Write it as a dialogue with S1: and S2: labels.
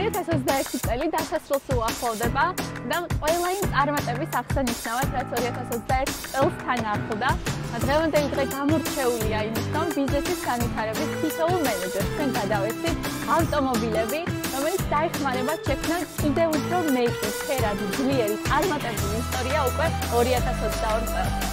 S1: 2021 წელი დასასრულს უახლოვდება და ყველა იმ წარმატების აღსანიშნავად, რაც 2021 წელს თან ახლდა. დღევანდელი დღე გამორჩეულია იმით, რომ ბიზნესის განვითარების თითოეულ მენეჯერს თქვენ გადავეცით ავტომობილები, რომელიც დაეხმარება შექმნან კიდევ უფრო მეტი, ფერადი, ძლიერი, წარმატებული ისტორია უკვე 2022 წელს.